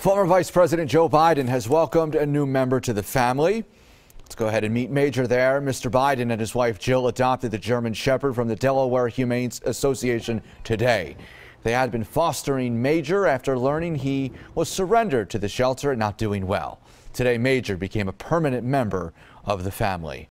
Former Vice President Joe Biden has welcomed a new member to the family. Let's go ahead and meet Major there. Mr. Biden and his wife Jill adopted the German Shepherd from the Delaware Humane Association today. They had been fostering Major after learning he was surrendered to the shelter and not doing well. Today, Major became a permanent member of the family.